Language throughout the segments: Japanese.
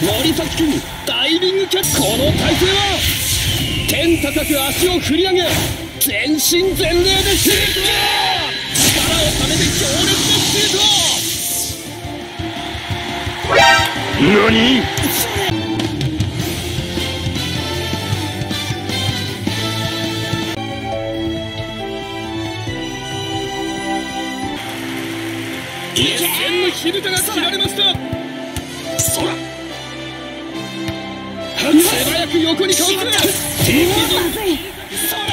森崎君ダイビングキャッチこの体勢は天高く足を振り上げ全身全霊でシュート力をためて強烈なシュート何？火蓋が切られました。素早く横にかわす敵陣そら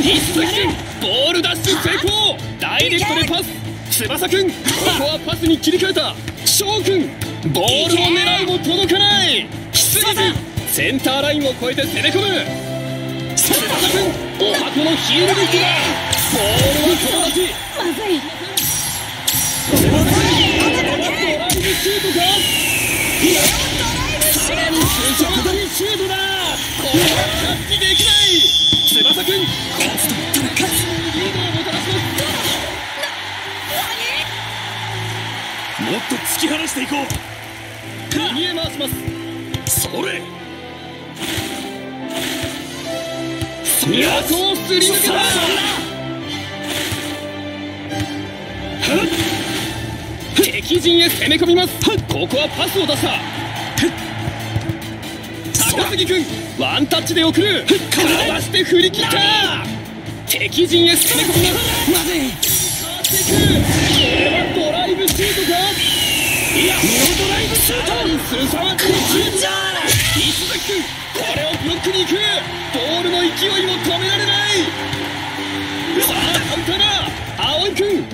石崎君ボールダッシュ成功。ダイレクトでパス。翼君ここはパスに切り替えた。翔君ボールを狙うも届かない。センターラインを越えて攻め込む。翼君お箱のヒールリフトだボールは友達まずいもっと突き放していこう。ます右へ回しますそれ横をすり抜けた敵陣へ攻め込みます。ここはパスを出した高杉君ワンタッチで送る。かわして振り切った。敵陣へ攻め込みます。まずいこれはドライブシュートかいやノドライブシュートす。さまじい石崎君これをブロックに行くボールの勢いを止められないさあカウンターだ葵君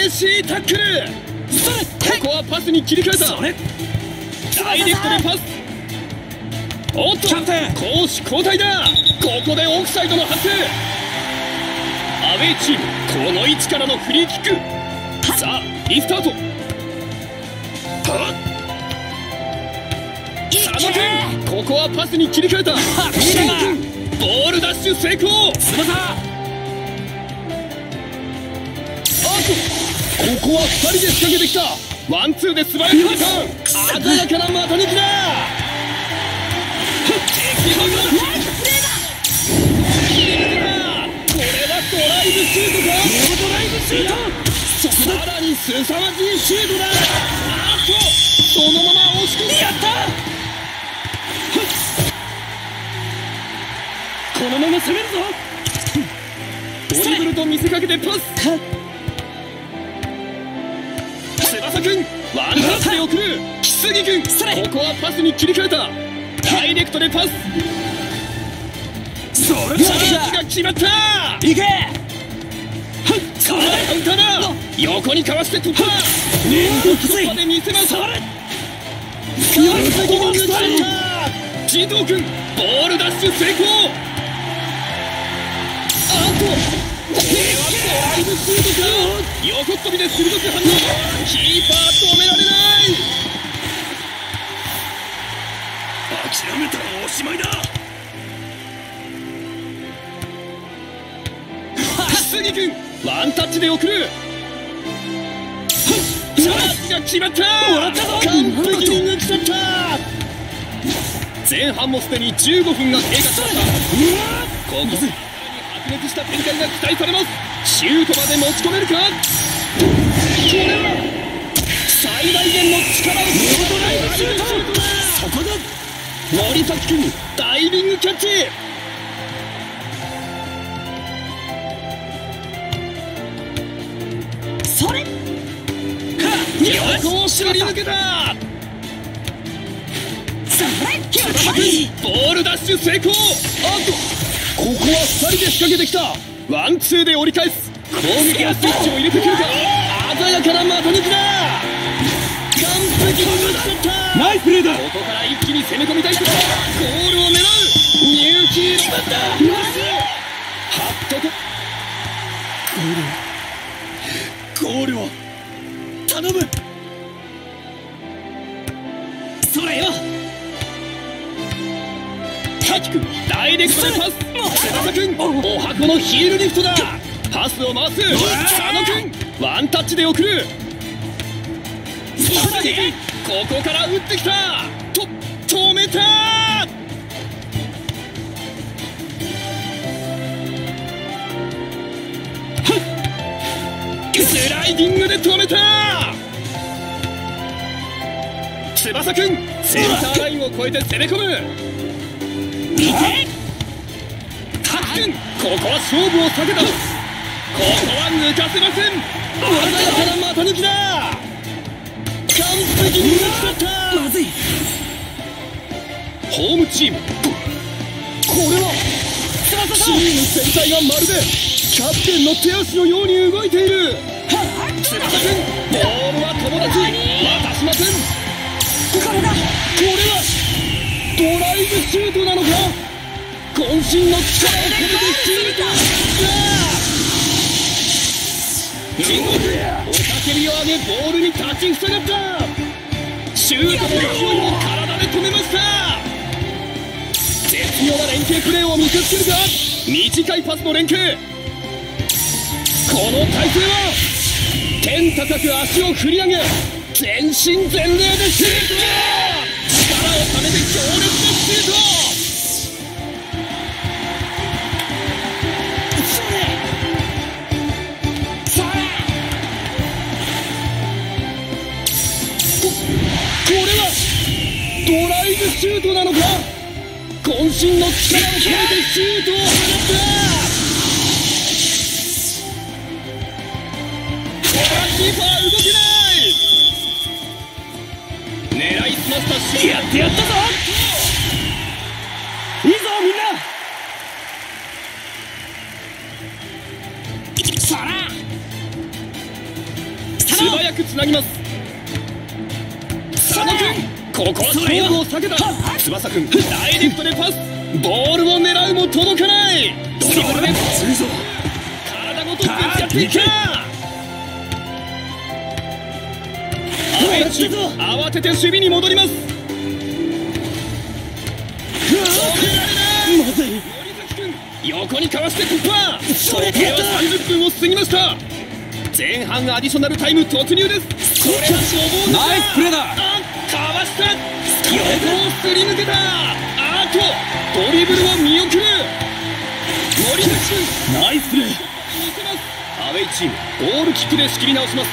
激しいタックルここはパスに切り替えた。ダイレクトでパス。おっと攻守交代だ。ここでオフサイドの判定アウェーチームこの位置からのフリーキック。さあリスタート。佐野君ここはパスに切り替えた。ボールダッシュ成功。ここは2人で仕掛けてきたワンツーで素早くターン鮮やかな股抜きだ敵のナイスプレーだこれはドライブシュートかドライブシュートさらに凄まじいシュートだあっとそのまま押し込んでやったこのまま攻めるぞドリブルと見せかけてパス翼くんワンタッチで送る。木杉くんここはパスに切り替えた。ダイレクトでパス。それチャージが決まった。い。けさあカウンターだ。横にかわして突破。連続突破で見せます。完璧に抜かれた。児童くんボールダッシュ成功。あと。これはドライブシュートか横っ飛びで鋭く反応キーパー止められない諦めたらおしまいだ。杉君ワンタッチで送るチャージが決まった完璧に抜き去った前半もすでに15分が経過しましたここ白熱した展開が期待されます。シュートまで持ち込めるか？これは最大限の力をドライブシュートそこだ。森崎君ダイビングキャッチ。それ。横をすり抜けた。ボールダッシュ成功。あっとここは2人で仕掛けてきた。ワンツーで折り返す。攻撃のスイッチを入れてくるか。鮮やかな股抜きだ完璧に抜き取った。ナイスプレーだ。ここから一気に攻め込みたいところ。ゴールを狙うニューキー決まったハットと。ゴール。を頼む。それよ。大輝くんダイレクトでパス翼くんお箱のヒールリフトだ。パスを回す。佐野くんワンタッチで送る。さらにここから打ってきた。と止めた。スライディングで止めた。翼くんセンターラインを越えて攻め込む。見て。ここは勝負を避けたここは抜かせません。鮮やかな股抜きだ完璧に抜き取った。まずい。ホームチーム。これはチーム全体がまるでキャプテンの手足のように動いている。翼くん。ボールは友達。渡しません。これだ。これはドライブシュートなのか？渾身の力を込めてシュート見事おたけびを上げボールに立ちふさがったシュートの勢いを体で止めました。絶妙な連携プレーを見せつけるか短いパスの連携この体勢は天高く足を振り上げ全身全霊でシュート。力をためて強烈なシュート。シュートなのか渾身の力を込めてシュートを放ったほらキーパー動けない狙いすましたシュートやってやったぞいいぞみんなそら素早くつなぎます佐野君ここは勝負を避けた。翼君ダイレクトでパス。ボールを狙うも届かない。ドリブルでするぞ。体ごとぶつかっていく。アウェイチーム慌てて守備に戻ります。まずい。横にかわして突破。時計は30分を過ぎました。前半アディショナルタイム突入です。これは消防ナイスプレーだあかわした横をすり抜けた。あとドリブルを見送る。森口ナイスプレー。アウェイチーム。ゴールキックで仕切り直します。